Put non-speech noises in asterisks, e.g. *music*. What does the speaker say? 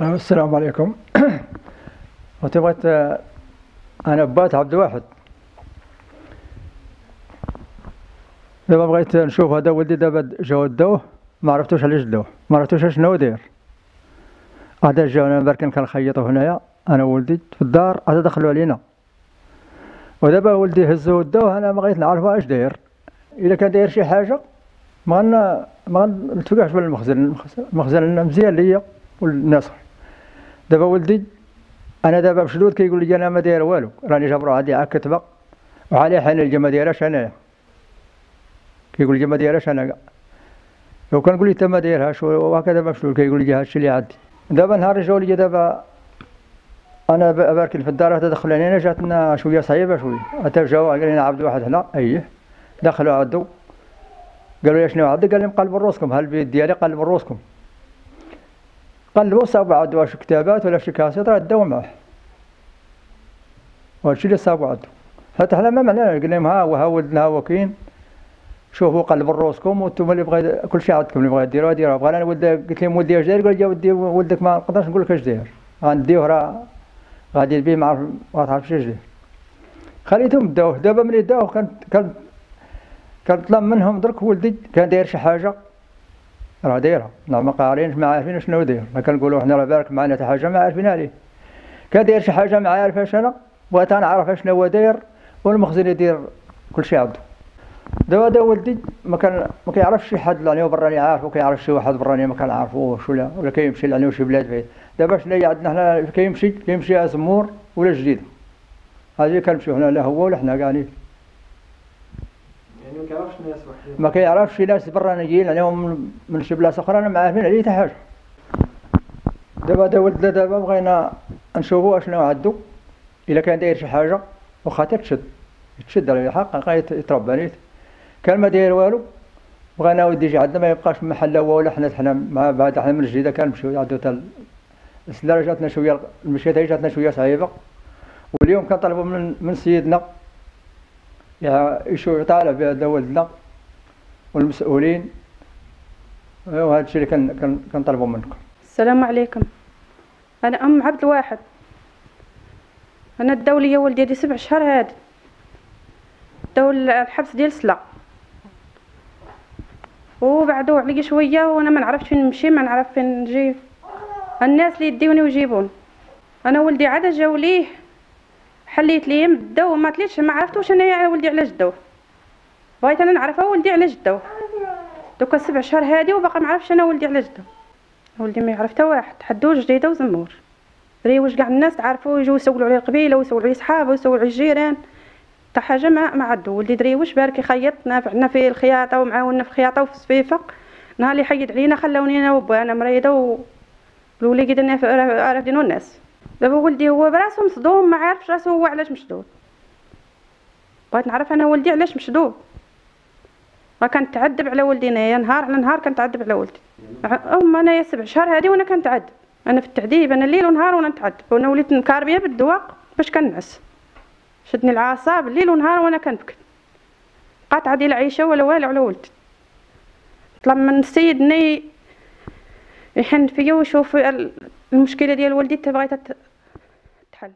السلام عليكم. *coughs* وتبغيت أنا بات عبد واحد دابا بغيت نشوف هذا ولدي دابا جاو داوه ما عرفتوش علاش داوه ما عرفتوش شنو داير هذا جا أنا بركن كنخيطو هنايا. أنا ولدي في الدار هذا دخلوا علينا. ودابا ولدي هزو داوه أنا ما بغيت نعرفو اش داير. الا كان داير شي حاجة ما غن ما غنتفقعش بالمخزن المخزن مزيان ليا والناس دابا ولدي أنا دابا مشدود كيقول لي أنا ما داير والو. راني جابرو عندي عا كتبة وعليه حال ما دايرهاش انايا كيقول لي ما دايرهاش أنا كاع. لو كنقول لي انت ما دايرهاش وهكذا مشلول كيقول لي هادشي اللي عندي. دابا نهار جاو لي دابا أنا باركن في الدار حتى دخلوا علينا جاتنا شوية صعيبة شوية حتى جاو قال لنا عبد واحد هنا أيه. دخلوا عدو. قالوا لي شنو عندك قال لهم قلبوا روسكم هالبيت ديالي قلبوا روسكم قلبوا صابوا عدوا شي كتابات ولا شي كاسيط راه داو معاه وهادشي اللي صابوا حتى حنا ما معناه قلنا لهم ها هو ها ولدنا هو كاين شوفوا قلب روسكم وأنتم اللي بغا كل شيء عندكم اللي بغا ديروها ديروها بغا أنا ولد قلت لهم ولدي اش داير؟ قال لي ودي ولدك ما نقدرش نقول لك اش داير. غنديوه راه غادي بيه ما عرف ما تعرفش اش داير. خليتهم داوه دابا ملي داوه كان كان كنطلب منهم درك ولدي كان داير شي حاجة؟ راه دايرها. ما قارينش ما عارفين شنو داير. ما كنقولوا حنا راه بارك معنا حتى حاجة ما عارفين عليه. كان داير شي حاجة ما عارفهاش أنا بغيت نعرف شنو هو داير والمخزن يدير كل شيء عنده دابا دا ولدي ما كان ما كيعرفش شي حد لاني براني عارف وكيعرف شي واحد براني ما كنعرفوش ولا ولا كيمشي لاني شي بلاد بعيد. دابا شنو عندنا حنا؟ كيمشي كيمشي أزمور ولا جديد. هذه كنمشيو هنا لا هو ولا حنا كاع ما كيعرفش الناس ما كيعرفش ناس برانيين يعني من, من شي بلاصة أخرى أنا ما عارفين عليه حتى حاجة. دابا دا ولدنا دابا بغينا نشوفو أشنو عندو. إلا كان داير شي حاجة واخا تشد. تشد على الحق يتربى نيت كان ما داير والو بغينا ودي يجي عندنا ما يبقاش محل هو ولا حنا حنا مع بعد حنا من جديدة كنمشيو عندو تا السلاره جاتنا شوية المشية جاتنا شوية صعيبة. واليوم كنطلبوا من من سيدنا يشوف تعالى بهذا ولدنا والمسؤولين وهذا الشيء اللي كنطلبوا منكم. السلام عليكم. أنا أم عبد الواحد. أنا الدوليه ولدي هادي سبع شهور هادي دول الحبس ديال سلا. وبعدو عليا شوية وأنا ما نعرفش فين نمشي ما نعرف فين نجي. الناس اللي يديوني ويجيبون. أنا ولدي عاد جاو ليه حليت ليه الدو ما تليش ما عرفتوش أنا ولدي علاش داو بغيت أنا نعرف ولدي علاش داو دوكا سبع شهور هادي وباقا ما عرفتش أنا ولدي علاش داو ولدي ما يعرف حتى واحد حدوش جديدة وزمور. ريوش كاع الناس تعرفوا يجوا يسولوا عليه القبيلة ويسولوا عليه صحابه ويسولوا عليه الجيران. حتى حاجة ما ما عندو ولدي دريوش بارك يخيط نافعنا في الخياطة ومعاوننا في الخياطه وفي الصفيفه نهار اللي حيد علينا خلوني أنا وبا أنا مريضة و الوليد رافدينو الناس دابا ولدي هو براسو مصدوم ما عارفش راسو هو علاش مشدود. بغيت نعرف أنا ولدي علاش مشدود. ما كنتعذب على ولدي انايا نهار على نهار كنتعذب على ولدي. أم انايا سبع شهور هادي وأنا كنتعذب. أنا في التعذيب أنا الليل ونهار وأنا نتعذب. وأنا وليت مكاربيه بالدواء باش كنعس. شدني العصاب الليل ونهار وأنا كنبكي. قاطعه ديال العيشه ولا والو على ولدي. طلب من السيد ني يحن فيا ويشوف المشكلة ديال حتى بغيت تتحل